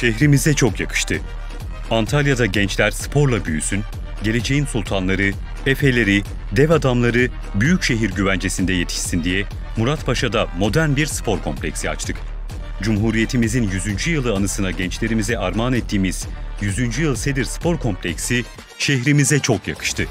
Şehrimize çok yakıştı. Antalya'da gençler sporla büyüsün, geleceğin sultanları, efeleri, dev adamları büyük şehir güvencesinde yetişsin diye Muratpaşa'da modern bir spor kompleksi açtık. Cumhuriyetimizin 100. yılı anısına gençlerimize armağan ettiğimiz 100. Yıl Sedir Spor Kompleksi şehrimize çok yakıştı.